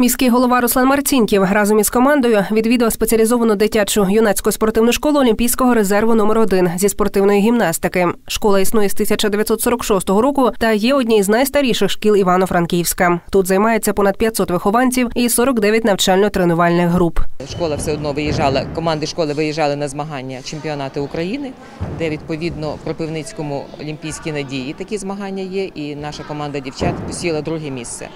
Міський голова Руслан Марцінків разом із командою відвідав спеціалізовану дитячу юнацьку спортивну школу Олімпійського резерву номер 1 зі спортивної гімнастики. Школа існує з 1946 року та є однією з найстаріших шкіл Івано-Франківська. Тут займається понад 500 вихованців і 49 навчально-тренувальних груп. Школа все одно виїжджала, команди школи виїжджали на змагання чемпіонати України, де відповідно в Кропивницькому Олімпійські надії такі змагання є. І наша команда дівчат посіла друге місце.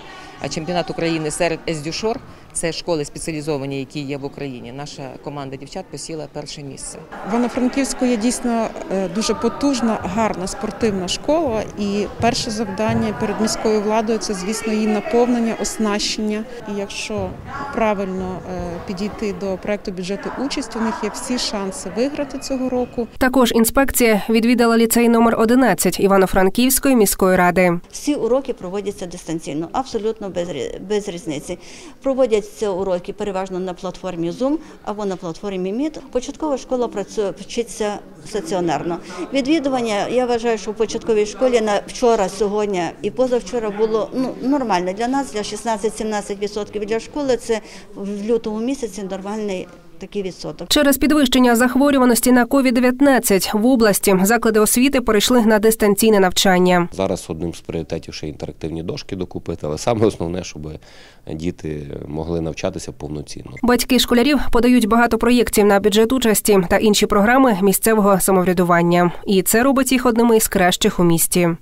А чемпіонат України серед Ездюшор це школи спеціалізовані, які є в Україні. Наша команда дівчат посіла перше місце. Івано-Франківську є дійсно е, дуже потужна, гарна спортивна школа. І перше завдання перед міською владою це, звісно, її наповнення, оснащення. І якщо правильно е, підійти до проекту бюджету участь, у них є всі шанси виграти цього року. Також інспекція відвідала ліцей номер 11 Івано-Франківської міської ради. Всі уроки проводяться дистанційно, абсолютно без, без різниці. Проводяться уроки переважно на платформі Zoom або на платформі Meet. Початкова школа працює, вчиться стаціонарно. Відвідування, я вважаю, що в початковій школі на вчора, сьогодні і позавчора було ну, нормально. Для нас, для 16-17% для школи, це в лютому місяці нормальний такий відсоток. Через підвищення захворюваності на COVID-19 в області заклади освіти перейшли на дистанційне навчання. Зараз одним з пріоритетів ще інтерактивні дошки докупити, але саме основне, щоб діти могли навчатися повноцінно. Батьки школярів подають багато проєктів на бюджет участі та інші програми місцевого самоврядування, і це робить їх одними із кращих у місті.